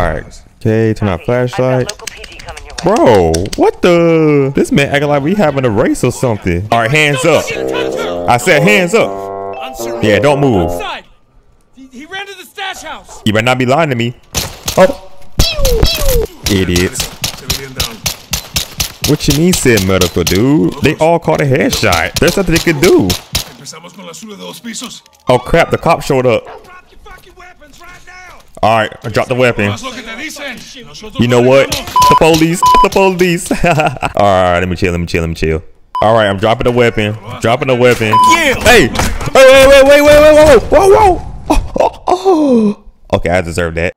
right. Okay, turn on flashlight. I've got local PD coming your way. Bro, what the? This man acting like we having a race or something. All right, hands up. I said hands up. Yeah, don't move. He, he ran to the stash house. You better not be lying to me. Oh. Idiots. What you mean said medical, dude? They all caught a headshot. There's nothing they could do. Empezamos con la suya de dos pisos. Oh crap, the cop showed up. All right, I dropped the weapon. Haz lo que te dicen. Nosotros You know what? The police. The police. All right, let me chill. Let me chill. Let me chill. All right, I'm dropping the weapon. Dropping the weapon. Yeah. Hey. Wait, wait, wait, wait, wait, wait, wait, whoa, whoa, whoa. Oh, oh, oh. Okay, I deserve that.